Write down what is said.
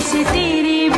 तेरे